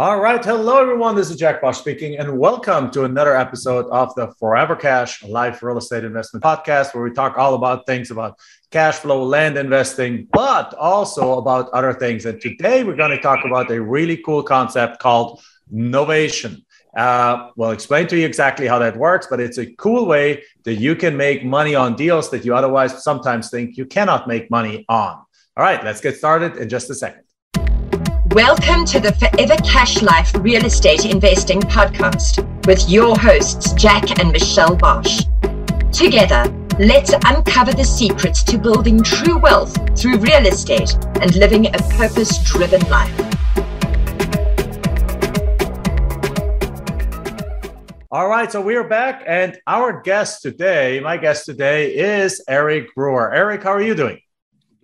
All right. Hello, everyone. This is Jack Bosch speaking, and welcome to another episode of the Forever Cash Life Real Estate Investment Podcast, where we talk all about things about cash flow, land investing, but also about other things. And today we're going to talk about a really cool concept called novation. Uh, we'll explain to you exactly how that works, but it's a cool way that you can make money on deals that you otherwise sometimes think you cannot make money on. All right, let's get started in just a second. Welcome to the Forever Cash Life Real Estate Investing Podcast with your hosts, Jack and Michelle Bosch. Together, let's uncover the secrets to building true wealth through real estate and living a purpose driven life. All right, so we're back, and our guest today, my guest today is Eric Brewer. Eric, how are you doing?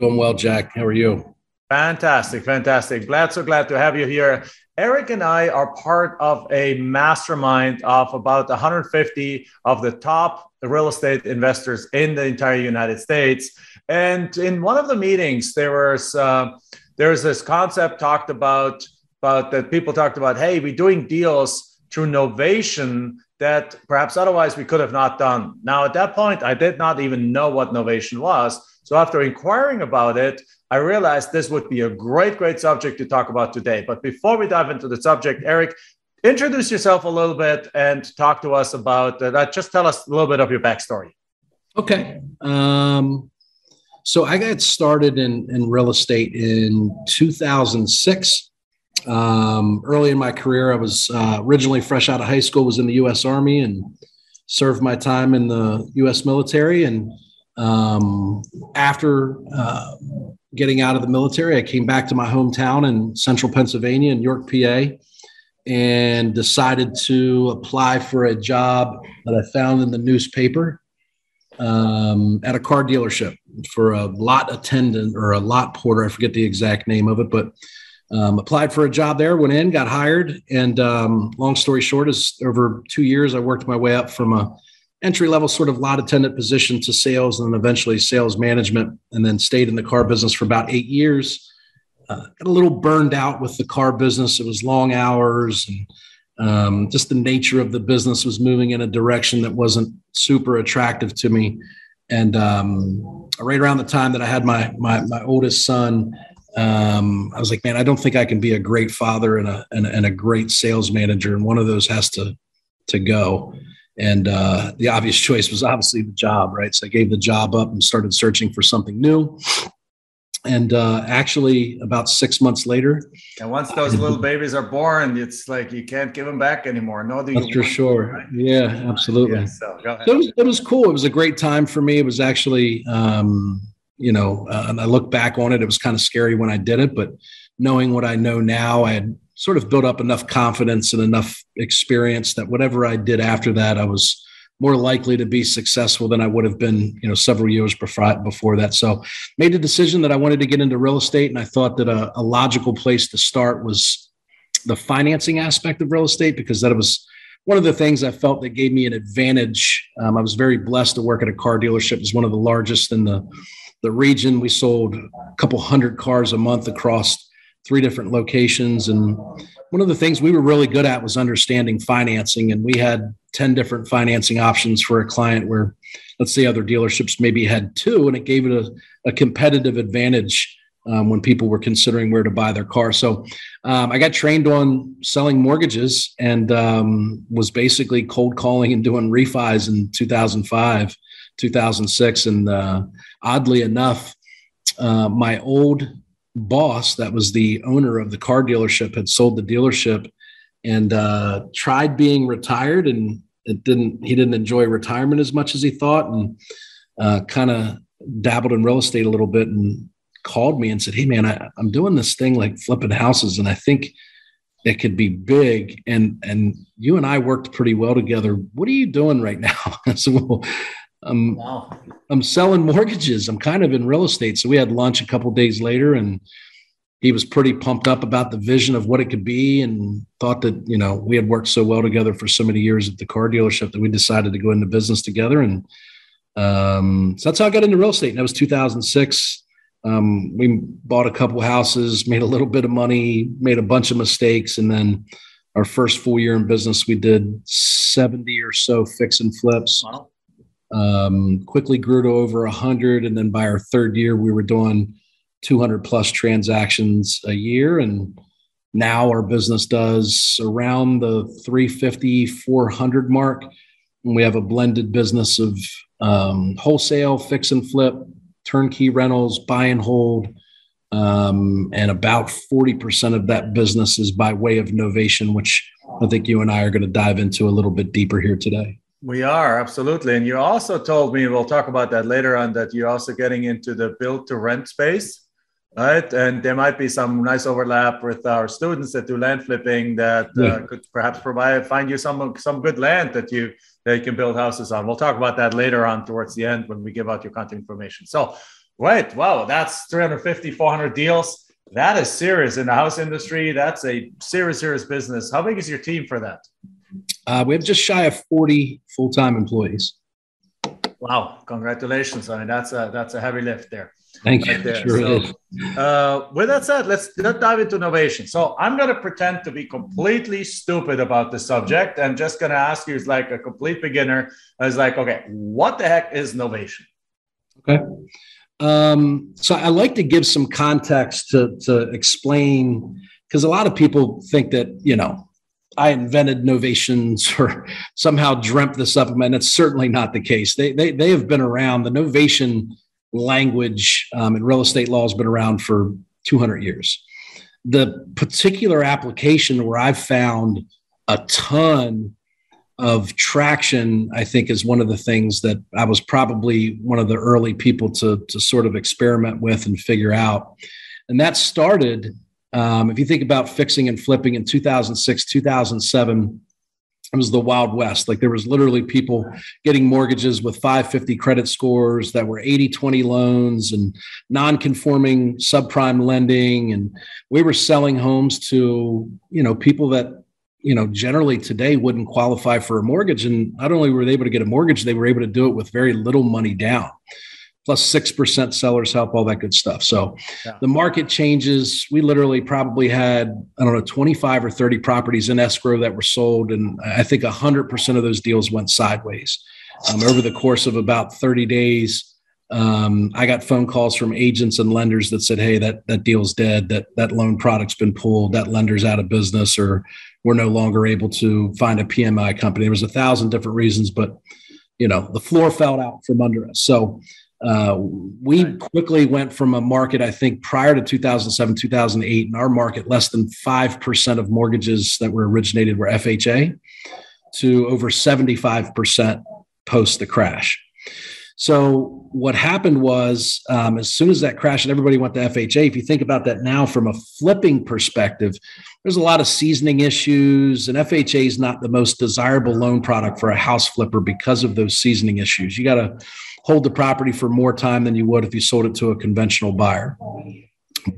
Doing well, Jack. How are you? Fantastic, fantastic. Glad, so glad to have you here. Eric and I are part of a mastermind of about 150 of the top real estate investors in the entire United States. And in one of the meetings, there was uh, there was this concept talked about about that people talked about. Hey, we're doing deals through novation that perhaps otherwise we could have not done. Now, at that point, I did not even know what novation was. So after inquiring about it, I realized this would be a great, great subject to talk about today. But before we dive into the subject, Eric, introduce yourself a little bit and talk to us about uh, that. Just tell us a little bit of your backstory. Okay. Um, so I got started in, in real estate in 2006. Um, early in my career, I was uh, originally fresh out of high school, was in the U.S. Army and served my time in the U.S. military. And um, after uh, getting out of the military, I came back to my hometown in central Pennsylvania in York, PA, and decided to apply for a job that I found in the newspaper um, at a car dealership for a lot attendant or a lot porter. I forget the exact name of it, but um, applied for a job there, went in, got hired. And um, long story short, is over two years, I worked my way up from a entry level sort of lot attendant position to sales and then eventually sales management and then stayed in the car business for about eight years. Uh, got a little burned out with the car business. It was long hours and um, just the nature of the business was moving in a direction that wasn't super attractive to me. And um, right around the time that i had my my, my oldest son um, i was like man i don't think i can be a great father and a, and a, and a great sales manager. And one of those has to to go and uh, the obvious choice was obviously the job, right? So I gave the job up and started searching for something new. And uh, actually, about six months later, and once those little babies are born, it's like you can't give them back anymore. No, do that's for sure. Right? Yeah, absolutely. Yeah, so, so it, was, it was cool. It was a great time for me. It was actually, um, you know, uh, and I look back on it. It was kind of scary when I did it, but knowing what I know now, I had sort of built up enough confidence and enough experience that whatever I did after that, I was more likely to be successful than I would have been, you know, several years before, before that. So made a decision that I wanted to get into real estate. And I thought that a, a logical place to start was the financing aspect of real estate because that was one of the things I felt that gave me an advantage. Um, I was very blessed to work at a car dealership. Was one of the largest in the, the region. We sold a couple hundred cars a month across three different locations. And one of the things we were really good at was understanding financing. And we had 10 different financing options for a client where, let's say, other dealerships maybe had two, and it gave it a, a competitive advantage. Um, when people were considering where to buy their car. So um, I got trained on selling mortgages and um, was basically cold calling and doing refis in 2005, 2006. And uh, oddly enough, uh, my old boss that was the owner of the car dealership had sold the dealership and uh, tried being retired and it didn't he didn't enjoy retirement as much as he thought and uh, kind of dabbled in real estate a little bit and called me and said hey man I, i'm doing this thing like flipping houses and i think it could be big and and you and i worked pretty well together. What are you doing right now? Well I'm wow. I'm selling mortgages. I'm kind of in real estate. So we had lunch a couple days later, and he was pretty pumped up about the vision of what it could be, and thought that you know we had worked so well together for so many years at the car dealership that we decided to go into business together. And um, so that's how I got into real estate. And that was 2006. Um, we bought a couple houses, made a little bit of money, made a bunch of mistakes, and then our first full year in business, we did 70 or so fix and flips. Wow. Um, quickly grew to over 100. And then by our third year, we were doing 200 plus transactions a year. And now our business does around the 350, 400 mark. And we have a blended business of um, wholesale, fix and flip, turnkey rentals, buy and hold. Um, and about 40% of that business is by way of novation, which I think you and I are going to dive into a little bit deeper here today. We are absolutely. And you also told me, we'll talk about that later on, that you're also getting into the build to rent space, right? And there might be some nice overlap with our students that do land flipping that uh, yeah. uh, could perhaps provide, find you some, some good land that you, that you can build houses on. We'll talk about that later on towards the end when we give out your contact information. So, right. Wow. That's 350, 400 deals. That is serious in the house industry. That's a serious, serious business. How big is your team for that? Uh, we have just shy of 40 full-time employees. Wow! Congratulations! I mean, that's a that's a heavy lift there. Thank you. Right sure so, uh, with that said, let's let's dive into novation. So I'm going to pretend to be completely stupid about the subject and just going to ask you, as like a complete beginner, as like, okay, what the heck is novation? Okay. Um, so I like to give some context to to explain because a lot of people think that you know I invented novations or somehow dreamt this up, and it's certainly not the case. They they they have been around. The novation language um, in real estate law has been around for 200 years. The particular application where I've found a ton of traction, I think, is one of the things that I was probably one of the early people to to sort of experiment with and figure out. And that started um, if you think about fixing and flipping in 2006, 2007, it was the Wild West. Like there was literally people getting mortgages with 550 credit scores that were 80 20 loans and non conforming subprime lending. And we were selling homes to, you know, people that, you know, generally today wouldn't qualify for a mortgage. And not only were they able to get a mortgage, they were able to do it with very little money down plus 6% sellers help, all that good stuff. So yeah. the market changes. We literally probably had, I don't know, 25 or 30 properties in escrow that were sold. And I think 100% of those deals went sideways. Um, over the course of about 30 days, um, I got phone calls from agents and lenders that said, "Hey, that that deal's dead. That that loan product's been pulled. That lender's out of business, or we're no longer able to find a PMI company." There was a thousand different reasons, but you know, the floor fell out from under us. So uh, we quickly went from a market, I think, prior to 2007, 2008, in our market, less than 5% of mortgages that were originated were FHA to over 75% post the crash. So, what happened was, um, as soon as that crashed and everybody went to FHA, if you think about that now from a flipping perspective, there's a lot of seasoning issues, and FHA is not the most desirable loan product for a house flipper because of those seasoning issues. You got to hold the property for more time than you would if you sold it to a conventional buyer.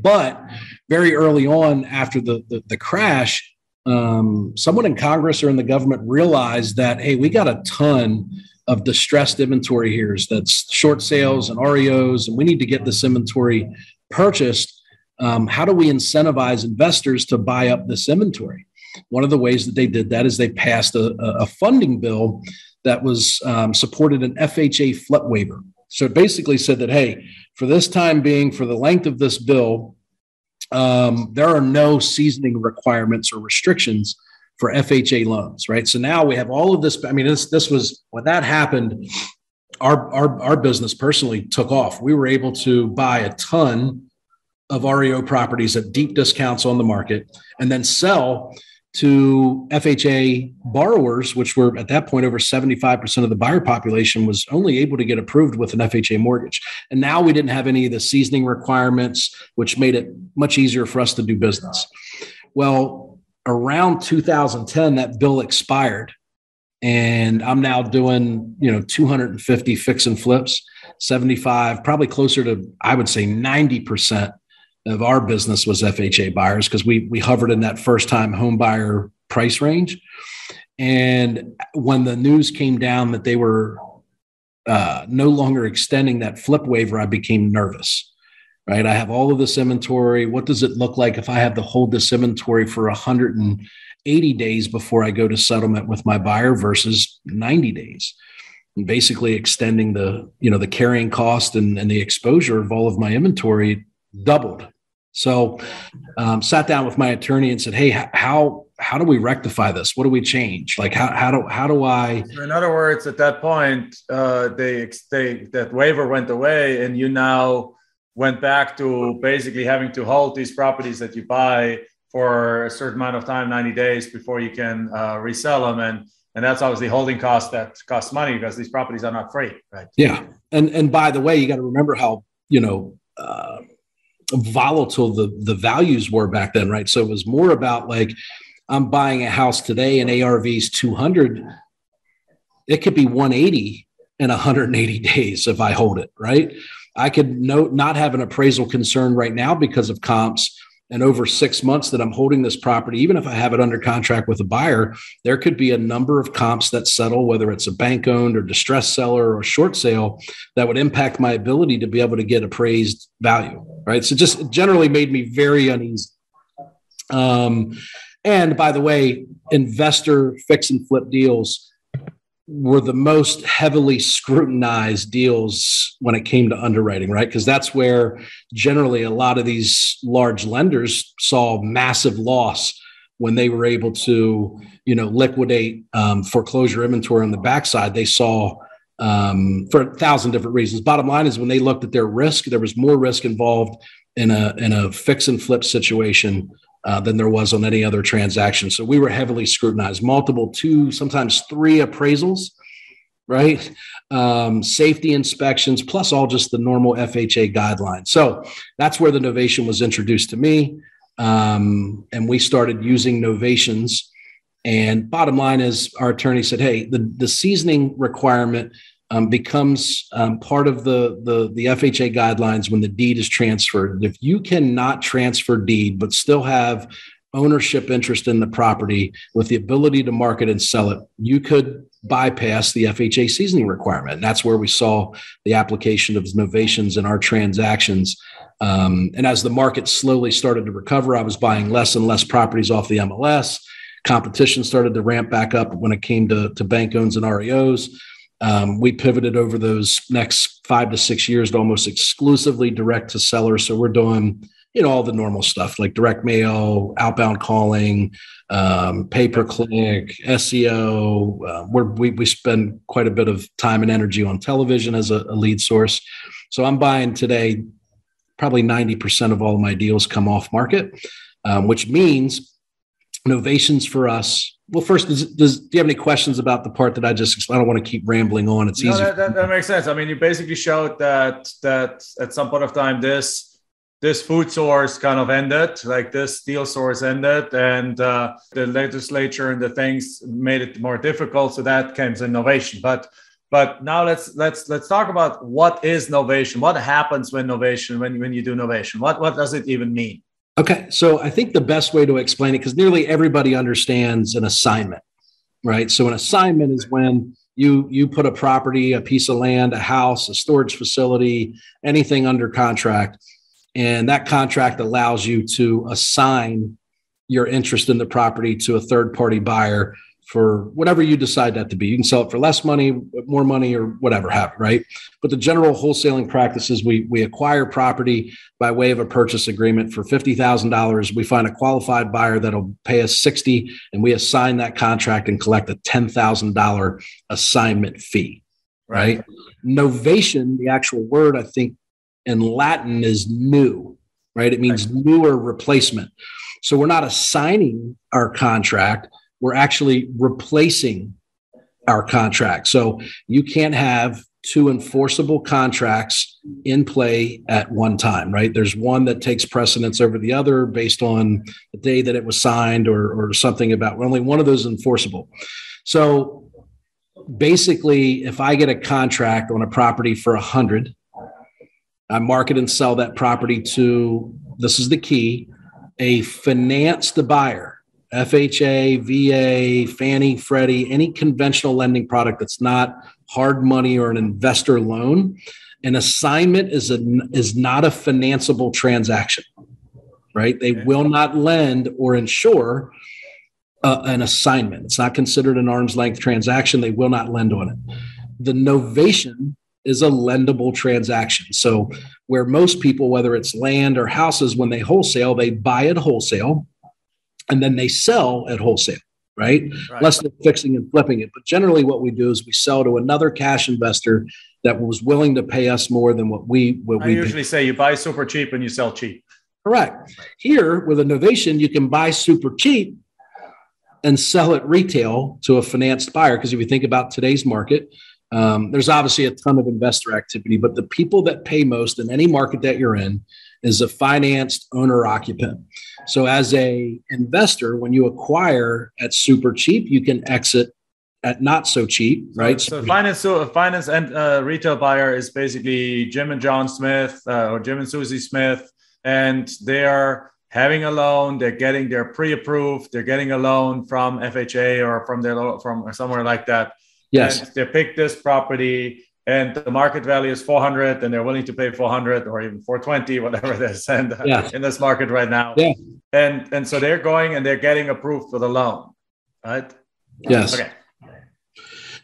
But very early on, after the, the, the crash, um, someone in Congress or in the government realized that, hey, we got a ton of distressed inventory here that's short sales and REOs, and we need to get this inventory purchased. Um, how do we incentivize investors to buy up this inventory? One of the ways that they did that is they passed a, a funding bill that was um, supported an FHA flip waiver. So it basically said that, hey, for this time being, for the length of this bill, um, there are no seasoning requirements or restrictions for FHA loans, right? So now we have all of this. I mean, this this was when that happened. Our, our, our business personally took off. We were able to buy a ton of REO properties at deep discounts on the market and then sell to FHA borrowers, which were at that point over 75% of the buyer population, was only able to get approved with an FHA mortgage. And now we didn't have any of the seasoning requirements, which made it much easier for us to do business. Well, around 2010, that bill expired. And I'm now doing, you know, 250 fix and flips, 75, probably closer to, I would say 90% of our business was FHA buyers because we we hovered in that first time home buyer price range. And when the news came down that they were uh, no longer extending that flip waiver, I became nervous right? I have all of this inventory. What does it look like if I have to hold this inventory for 180 days before I go to settlement with my buyer versus 90 days? And basically extending the, you know, the carrying cost and, and the exposure of all of my inventory doubled. So um, sat down with my attorney and said, Hey, how, how do we rectify this? What do we change? Like, how, how do, how do I, in other words, at that point, uh, they, they, that waiver went away and you now went back to basically having to hold these properties that you buy for a certain amount of time 90 days before you can uh, resell them and and that's obviously holding costs that cost money because these properties are not free right yeah and and by the way you got to remember how you know uh, volatile the the values were back then right so it was more about like i'm buying a house today and arv's 200 it could be 180 in 180 days if i hold it right I could no, not have an appraisal concern right now because of comps. And over six months that I'm holding this property, even if I have it under contract with a buyer, there could be a number of comps that settle, whether it's a bank owned or distressed seller or short sale, that would impact my ability to be able to get appraised value. Right. So just generally made me very uneasy. Um, and by the way, investor fix and flip deals were the most heavily scrutinized deals when it came to underwriting, right? Because that's where generally a lot of these large lenders saw massive loss when they were able to, you know, liquidate um, foreclosure inventory on the backside. They saw um, for a thousand different reasons. Bottom line is when they looked at their risk, there was more risk involved in a in a fix and flip situation uh, than there was on any other transaction. So we were heavily scrutinized, multiple two, sometimes three appraisals, right? Um, safety inspections, plus all just the normal FHA guidelines. So that's where the Novation was introduced to me. Um, and we started using Novations. And bottom line is, our attorney said, hey, the, the seasoning requirement um, becomes um, part of the, the, the FHA guidelines when the deed is transferred. If you cannot transfer deed but still have ownership interest in the property with the ability to market and sell it, you could bypass the FHA seasoning requirement. And that's where we saw the application of novations in our transactions. Um, and as the market slowly started to recover, I was buying less and less properties off the MLS. Competition started to ramp back up when it came to, to bank owns and REOs. Um, we pivoted over those next five to six years to almost exclusively direct to sellers. So we're doing, you know, all the normal stuff like direct mail, outbound calling, um, pay per click, SEO. Uh, we we spend quite a bit of time and energy on television as a, a lead source. So I'm buying today. Probably 90% of all of my deals come off market, um, which means novations for us well, first, does, does, do you have any questions about the part that I just explained? I don't want to keep rambling on. It's no, easy. That, that, that, makes sense. I mean, you basically showed that that at some point of time, this this food source kind of ended, like this steel source ended, and uh, the legislature and the things made it more difficult. So that came to novation. But but now let's let's let's talk about what is novation. What happens when novation when when you do novation? What what does it even mean? Okay, so I think the best way to explain it, because nearly everybody understands an assignment, right? So an assignment is when you you put a property, a piece of land, a house, a storage facility, anything under contract, and that contract allows you to assign your interest in the property to a third party buyer for whatever you decide that to be. You can sell it for less money, more money, or whatever have right? But the general wholesaling practice is we we acquire property by way of a purchase agreement for fifty thousand dollars. We find a qualified buyer that'll pay us sixty, and we assign that contract and collect a ten thousand dollar assignment fee. Right? Novation, the actual word I think in Latin is new. Right? It means newer replacement. So we're not assigning our contract we're actually replacing our contract. So you can't have two enforceable contracts in play at one time, right? There's one that takes precedence over the other based on the day that it was signed or, or something about only one of those enforceable. So basically, if I get a contract on a property for a hundred, I market and sell that property to this is the key, a finance the buyer FHA, VA, Fannie, Freddie, any conventional lending product that's not hard money or an investor loan, An assignment is a is not a financeable transaction, right? They will not lend or insure uh, an assignment. It's not considered an arm's length transaction. They will not lend on it. The novation is a lendable transaction. So, where most people, whether it's land or houses, when they wholesale, they buy it wholesale and then they sell at wholesale, right? right? Unless they're fixing and flipping it. But generally, what we do is we sell to another cash investor that was willing to pay us more than what we what I we usually pay. say you buy super cheap and you sell cheap. Correct. Here with a novation, you can buy super cheap and sell at retail to a financed buyer. Because if you think about today's market, um, there's obviously a ton of investor activity, but the people that pay most in any market that you're in is a financed owner occupant. So as a investor, when you acquire at super cheap, you can exit at not so cheap, right? So, so finance, so finance and uh, retail buyer is basically Jim and John Smith uh, or Jim and Susie Smith, and they are having a loan, they're getting they're pre-approved, they're getting a loan from FHA or from their from somewhere like that. Yes, and they pick this property and the market value is 400 and they're willing to pay 400 or even 420 whatever it is and uh, yeah. in this market right now yeah. And and so they're going and they're getting approved for the loan right yes okay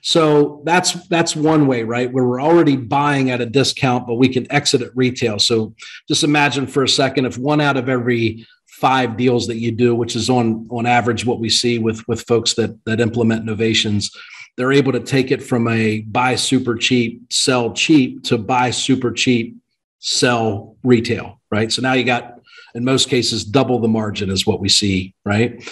so that's that's one way, right? Where we're already buying at a discount, but we can exit at retail. So just imagine for a second if one out of every five deals that you do, which is on on average what we see with with folks that that implement novations, they're able to take it from a buy super cheap, sell cheap to buy super cheap, sell retail, right? So now you got in most cases double the margin is what we see, right?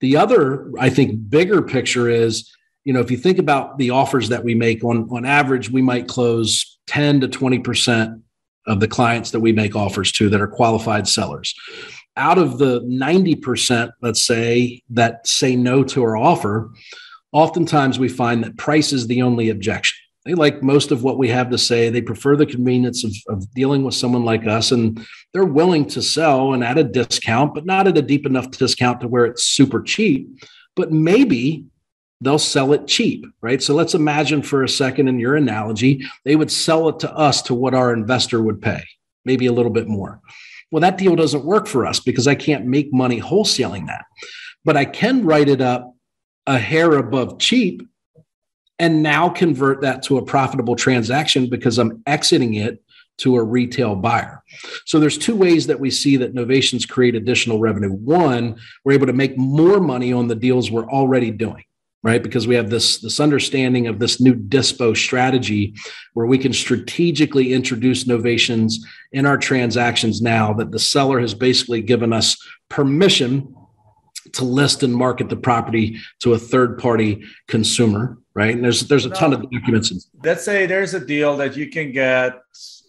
The other, I think, bigger picture is you know, if you think about the offers that we make on on average, we might close 10 to 20% of the clients that we make offers to that are qualified sellers. Out of the 90%, let's say, that say no to our offer, oftentimes we find that price is the only objection. They like most of what we have to say. They prefer the convenience of, of dealing with someone like us, and they're willing to sell and at a discount, but not at a deep enough discount to where it's super cheap. But maybe they'll sell it cheap, right? So let's imagine for a second in your analogy, they would sell it to us to what our investor would pay, maybe a little bit more. Well, that deal doesn't work for us because I can't make money wholesaling that. But I can write it up a hair above cheap and now convert that to a profitable transaction because I'm exiting it to a retail buyer. So there's two ways that we see that novations create additional revenue. One, we're able to make more money on the deals we're already doing right because we have this this understanding of this new dispo strategy where we can strategically introduce novations in our transactions now that the seller has basically given us permission to list and market the property to a third party consumer right and there's there's a ton of documents let's say there's a deal that you can get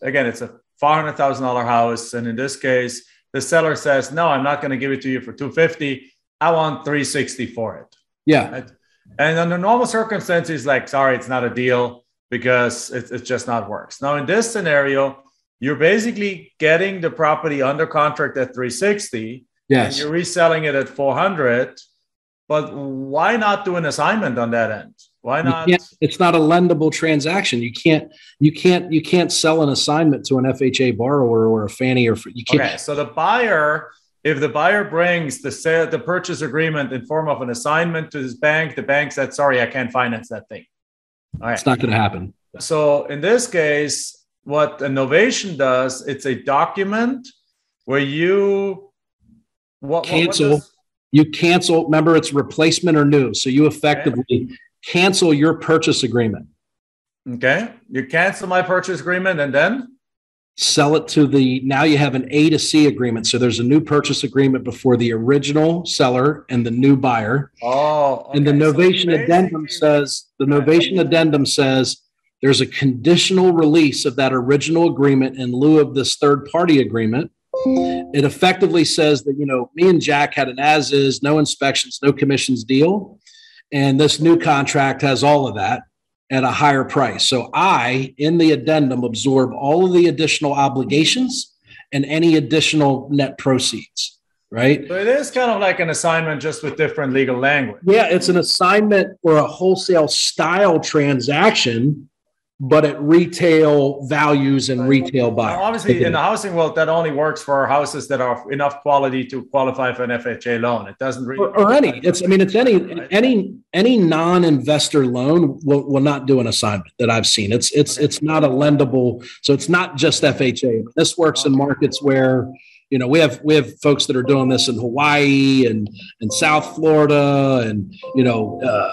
again it's a $400000 house and in this case the seller says no i'm not going to give it to you for 250 i want 360 for it yeah right? And under normal circumstances, like, sorry, it's not a deal because it, it just not works. Now, in this scenario, you're basically getting the property under contract at 360. Yes. you're reselling it at 400. But why not do an assignment on that end? Why not? It's not a lendable transaction. You can't. You can't. You can't sell an assignment to an FHA borrower or a Fannie or you can't. Okay, so the buyer if the buyer brings the sale, the purchase agreement in form of an assignment to his bank, the bank said, "Sorry, I can't finance that thing." All right. It's not going to happen. So in this case, what a novation does, it's a document where you what, cancel. What, does, you cancel. Remember, it's replacement or new. So you effectively okay. cancel your purchase agreement. Okay, you cancel my purchase agreement, and then sell it to the now you have an A to C agreement. So there's a new purchase agreement before the original seller and the new buyer. Oh, okay. and the novation so addendum says the novation addendum says there's a conditional release of that original agreement in lieu of this third party agreement. It effectively says that you know me and Jack had an as is, no inspections, no commissions deal, and this new contract has all of that at a higher price. So I, in the addendum, absorb all of the additional obligations and any additional net proceeds. Right. So it is kind of like an assignment just with different legal language. Yeah, it's an assignment or a wholesale style transaction, but at retail values and retail buyers. Obviously, in the housing world, that only works for houses that are enough quality to qualify for an FHA loan. It doesn't really or, or any. It's I mean, it's any right? any any non-investor loan will, will not do an assignment that I've seen. It's it's okay. it's not a lendable, so it's not just FHA. This works in markets where you know we have we have folks that are doing this in hawaii and and south florida and you know uh,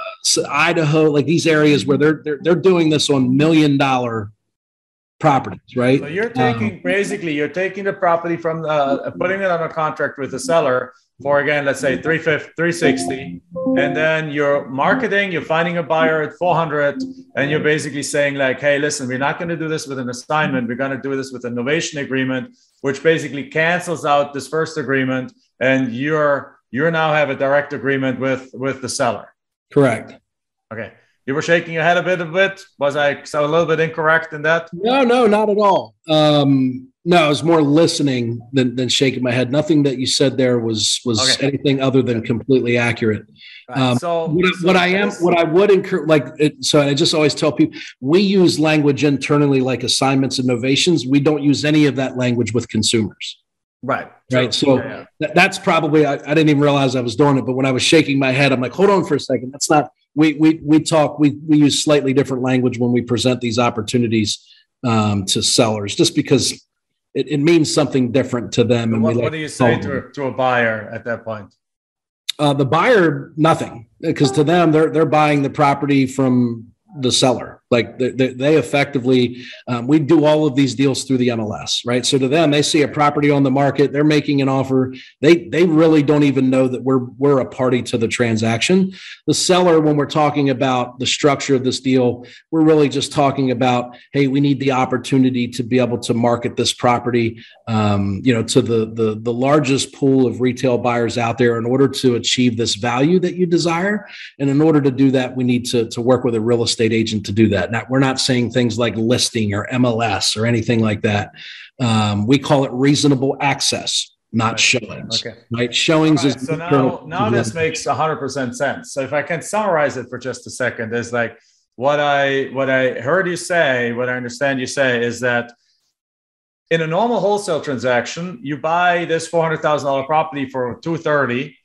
idaho like these areas where they're they're, they're doing this on million dollar properties right? So you're taking um, basically you're taking the property from the, putting it on a contract with the seller for again, let's say 350, 360, and then you're marketing, you're finding a buyer at 400, and you're basically saying like, hey, listen, we're not going to do this with an assignment. We're going to do this with a novation agreement, which basically cancels out this first agreement, and you're you now have a direct agreement with with the seller. Correct. Okay. You were shaking your head a bit, a bit. Was I so a little bit incorrect in that? No, no, not at all. Um, no, I was more listening than, than shaking my head. Nothing that you said there was was okay. anything other than completely accurate. Right. Um, so, what, so what I am, what I would encourage, like, it, so I just always tell people, we use language internally like assignments and novations. We don't use any of that language with consumers. Right. Right. So yeah, yeah. Th- that's probably I, I, didn't even realize I was doing it, but when I was shaking my head, I'm like, hold on for a second. That's not we we we talk we we use slightly different language when we present these opportunities um, to sellers, just because it, it means something different to them. And what, what do you say to, to a buyer at that point? Uh, the buyer, nothing, because to them, they're they're buying the property from the seller. Like they, they effectively, um, we do all of these deals through the MLS, right? So to them, they see a property on the market, they're making an offer. They they really don't even know that we're we're a party to the transaction. The seller, when we're talking about the structure of this deal, we're really just talking about, hey, we need the opportunity to be able to market this property, um, you know, to the the the largest pool of retail buyers out there in order to achieve this value that you desire. And in order to do that, we need to to work with a real estate agent to do that. Not, we're not saying things like listing or MLS or anything like that. Um, we call it reasonable access, not right. showings. Okay. Right? Showings right. is so now. Now this makes hundred percent sense. So if I can summarize it for just a second, is like what I what I heard you say, what I understand you say is that in a normal wholesale transaction, you buy this four hundred thousand dollar property for two thirty,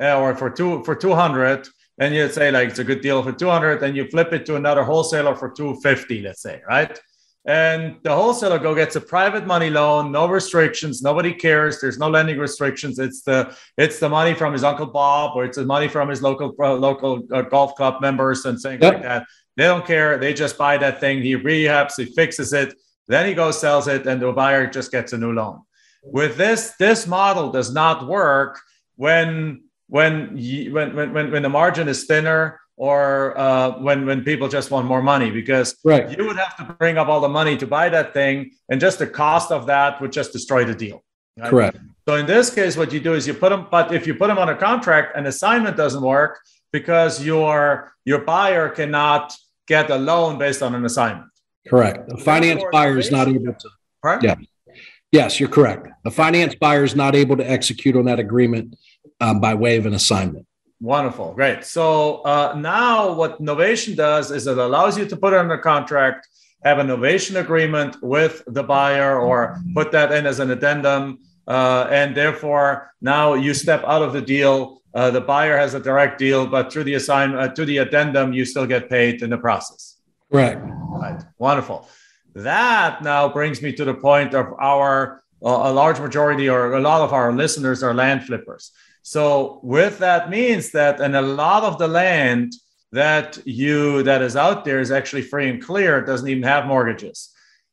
uh, or for two for two hundred and you'd say like it's a good deal for 200 and you flip it to another wholesaler for 250 let's say right? And the wholesaler go gets a private money loan no restrictions nobody cares there's no lending restrictions. It's the it's the money from his uncle bob or it's the money from his local uh, local uh, golf club members and things yep. like that. They don't care they just buy that thing he rehabs he fixes it then he goes sells it and the buyer just gets a new loan. With this this model does not work when when you, when, when when the margin is thinner or uh, when when people just want more money because right. you would have to bring up all the money to buy that thing and just the cost of that would just destroy the deal. Right? correct. So in this case what you do is you put them but if you put them on a contract an assignment doesn't work because your your buyer cannot get a loan based on an assignment. Correct. The finance buyer is not able to right? yeah. Yes you're correct. The finance buyer is not able to execute on that agreement um, by way of an assignment. Wonderful, great. So uh, now what Novation does is it allows you to put it under contract, have a novation agreement with the buyer, or put that in as an addendum, uh, and therefore now you step out of the deal. Uh, the buyer has a direct deal, but through the assignment, uh, to the addendum, you still get paid in the process. Right. Right. Wonderful. That now brings me to the point of our a large majority or a lot of our listeners are land flippers. So with that means that and a lot of the land that you that is out there is actually free and clear. It doesn't even have mortgages.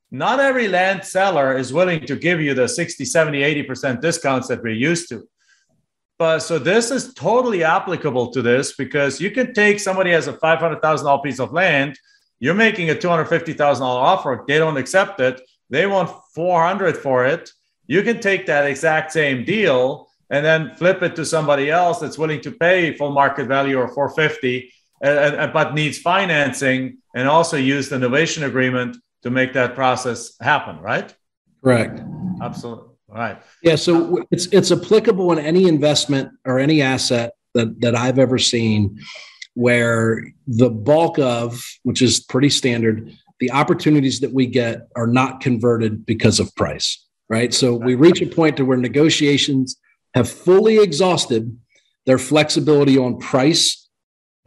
Not every land seller is willing to give you the 60, 70, 80% discounts that we're used to. But so this is totally applicable to this because you can take somebody has a $500,000 piece of land, you're making a $250,000 offer, they don't accept it, they want 400 for it. You can take that exact same deal and then flip it to somebody else that's willing to pay full market value or 450 uh, but needs financing and also use the novation agreement to make that process happen right? Correct. Absolutely. Right. Yeah so it's it's applicable in any investment or any asset that that i've ever seen where the bulk of which is pretty standard the opportunities that we get are not converted because of price, right? So we reach a point to where negotiations have fully exhausted their flexibility on price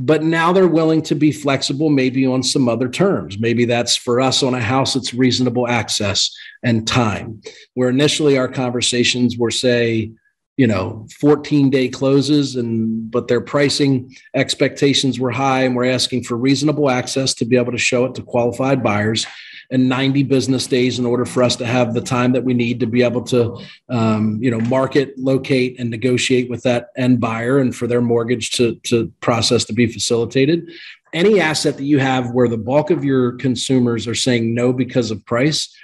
but now they're willing to be flexible maybe on some other terms. Maybe that's for us on a house it's reasonable access and time where initially our conversations were say you know 14 day closes and but their pricing expectations were high and we're asking for reasonable access to be able to show it to qualified buyers and 90 business days in order for us to have the time that we need to be able to um, you know market locate and negotiate with that end buyer and for their mortgage to, to process to be facilitated any asset that you have where the bulk of your consumers are saying no because of price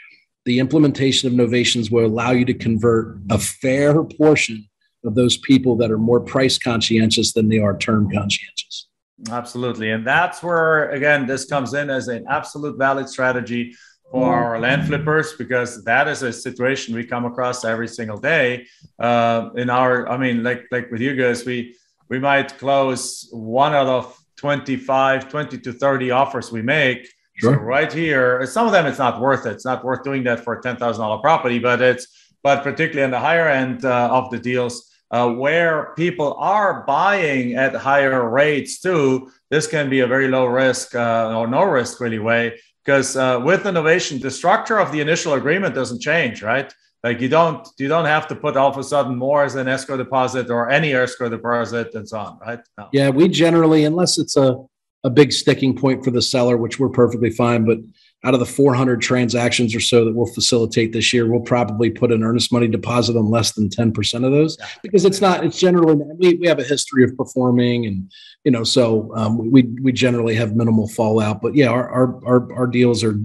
the implementation of novations will allow you to convert a fair portion of those people that are more price conscientious than they are term conscientious. Absolutely. And that's where, again, this comes in as an absolute valid strategy for our land flippers because that is a situation we come across every single day. Uh, in our, I mean, like like with you guys, we we might close one out of 25, 20 to 30 offers we make Sure. So right here, some of them it's not worth it. It's not worth doing that for a ten thousand dollar property, but it's but particularly on the higher end uh, of the deals uh, where people are buying at higher rates too. This can be a very low risk uh, or no risk really way because uh, with novation, the structure of the initial agreement doesn't change, right? Like you don't you don't have to put all of a sudden more as an escrow deposit or any escrow deposit and so on, right? No. Yeah, we generally, unless it's a a big sticking point for the seller, which we're perfectly fine. But out of the 400 transactions or so that we'll facilitate this year, we'll probably put an earnest money deposit on less than 10% of those because it's not, it's generally, we, we have a history of performing and, you know, so um, we, we generally have minimal fallout. But yeah, our, our, our, our deals are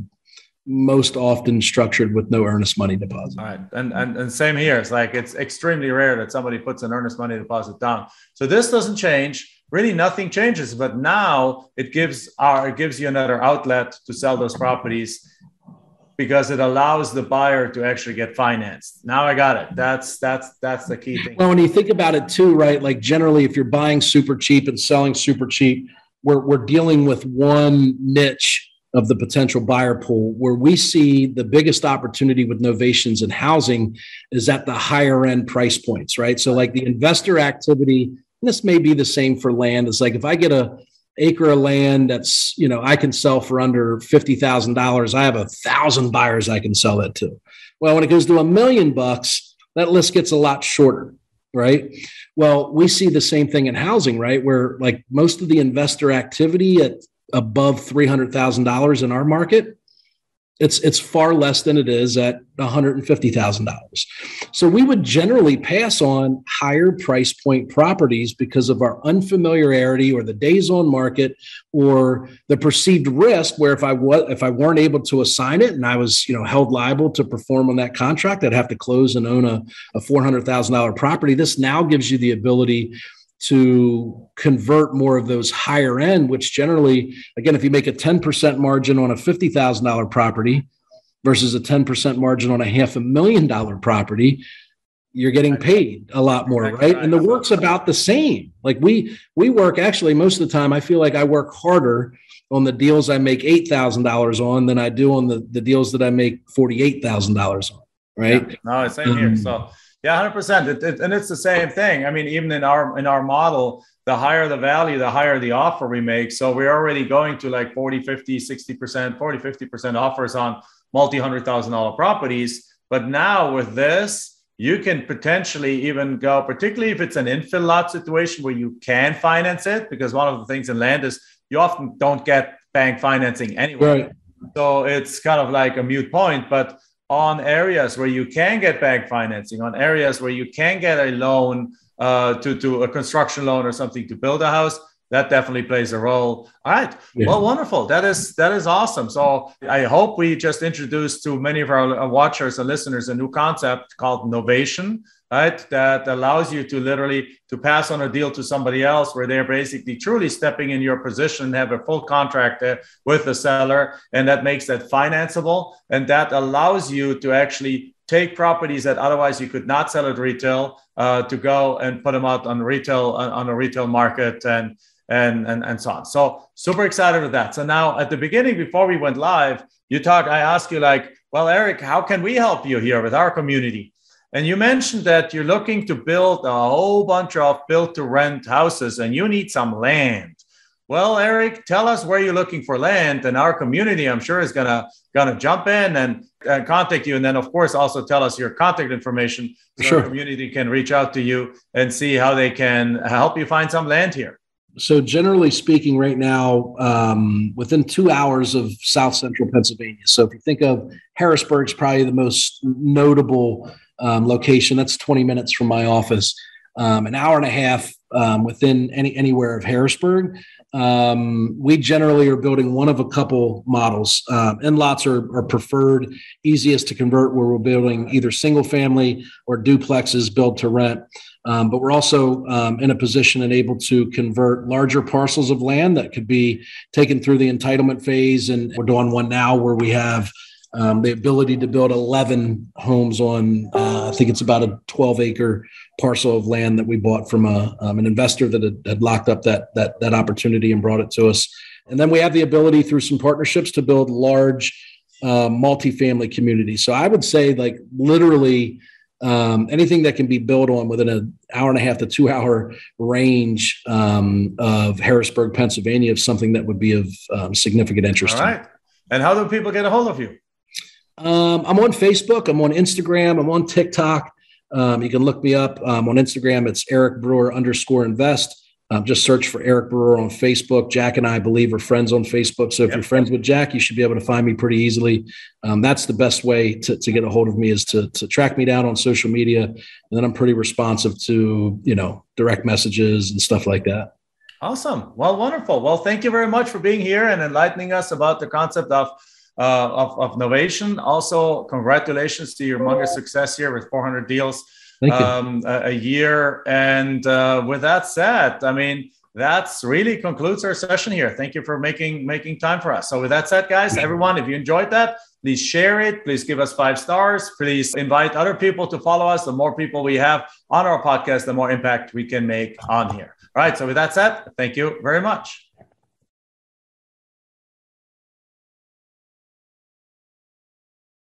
most often structured with no earnest money deposit. All right. And, and and same here. It's like it's extremely rare that somebody puts an earnest money deposit down. So this doesn't change really nothing changes but now it gives our it gives you another outlet to sell those properties because it allows the buyer to actually get financed. Now i got it. That's that's that's the key thing. Well when you think about it too right? Like generally if you're buying super cheap and selling super cheap we're, we're dealing with one niche of the potential buyer pool. Where we see the biggest opportunity with novations in housing is at the higher end price points right? So like the investor activity this may be the same for land. It's like if I get a acre of land that's you know I can sell for under fifty thousand dollars, I have a thousand buyers I can sell that to. Well, when it goes to a million bucks, that list gets a lot shorter, right? Well, we see the same thing in housing, right? Where like most of the investor activity at above three hundred thousand dollars in our market it's it's far less than it is at $150,000. So we would generally pass on higher price point properties because of our unfamiliarity or the days on market or the perceived risk where if I was if I weren't able to assign it and I was, you know, held liable to perform on that contract, I'd have to close and own a, a $400,000 property. This now gives you the ability to convert more of those higher end, which generally, again, if you make a 10% margin on a $50,000 property versus a 10% margin on a half a million dollar property, you're getting paid a lot more, right? And the work's about the same. Like we we work actually most of the time, I feel like I work harder on the deals I make eight thousand dollars on than I do on the, the deals that I make forty eight thousand dollars on. Right. Yeah. No, same um, here. So yeah, hundred percent. And it's the same thing. I mean, even in our in our model, the higher the value, the higher the offer we make. So we're already going to like 40, 50, 60%, 40, 50% offers on multi hundred thousand dollar properties. But now with this, you can potentially even go, particularly if it's an infill lot situation where you can finance it, because one of the things in land is you often don't get bank financing anyway. Right. So it's kind of like a mute point. But on areas where you can get bank financing, on areas where you can get a loan uh, to, to a construction loan or something to build a house, that definitely plays a role. All right. Yeah. Well, wonderful. That is that is awesome. So I hope we just introduced to many of our watchers and listeners a new concept called novation right? That allows you to literally to pass on a deal to somebody else where they're basically truly stepping in your position, have a full contract with the seller, and that makes that financeable, and that allows you to actually take properties that otherwise you could not sell at retail uh, to go and put them out on retail on a retail market and and, and, and so on. So super excited with that. So now at the beginning, before we went live, you talk, I asked you like, well, Eric, how can we help you here with our community? And you mentioned that you're looking to build a whole bunch of built to rent houses and you need some land. Well, Eric, tell us where you're looking for land, and our community, I'm sure, is gonna gonna jump in and, and contact you, and then of course also tell us your contact information so sure. the community can reach out to you and see how they can help you find some land here. So, generally speaking, right now, um, within two hours of South Central Pennsylvania. So, if you think of Harrisburg's probably the most notable um, location. That's 20 minutes from my office. Um, an hour and a half um, within any anywhere of Harrisburg. Um, we generally are building one of a couple models. Um, lots are, are, preferred, easiest to convert, where we're building either single family or duplexes built to rent. Um, but we're also um, in a position and able to convert larger parcels of land that could be taken through the entitlement phase. And we're doing one now where we have um, the ability to build 11 homes on, uh, I think it's about a 12 acre parcel of land that we bought from a, um, an investor that had, had, locked up that, that, that opportunity and brought it to us. And then we have the ability through some partnerships to build large uh, multifamily communities. So I would say, like, literally, um, anything that can be built on within an hour and a half to two hour range um, of Harrisburg, Pennsylvania, is something that would be of um, significant interest. All right. And how do people get a hold of you? Um, I'm on Facebook. I'm on Instagram. I'm on TikTok. Um, you can look me up um, on Instagram. It's Eric Brewer underscore invest. Um, just search for Eric Brewer on Facebook. Jack and I, I believe are friends on Facebook. So if yep. you're friends with Jack, you should be able to find me pretty easily. Um, that's the best way to, to get a hold of me is to, to track me down on social media. And then I'm pretty responsive to, you know, direct messages and stuff like that. Awesome. Well, wonderful. Well, thank you very much for being here and enlightening us about the concept of uh, of, of Novation. Also, congratulations to your humongous success here with 400 deals um, a, a, year. And uh, with that said, I mean, that's really concludes our session here. Thank you for making making time for us. So with that said, guys, everyone, if you enjoyed that, please share it. Please give us five stars. Please invite other people to follow us. The more people we have on our podcast, the more impact we can make on here. All right. So with that said, thank you very much.